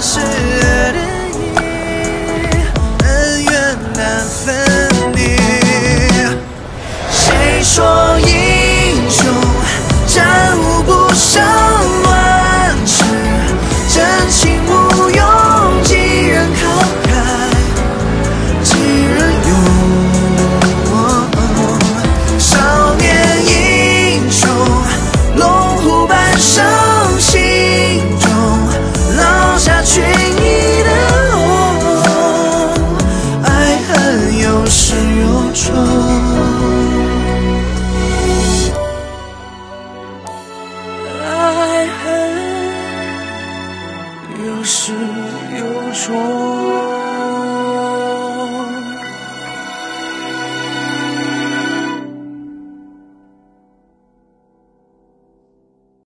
是爱的意，恩怨难分离。谁说？中爱恨有始有终。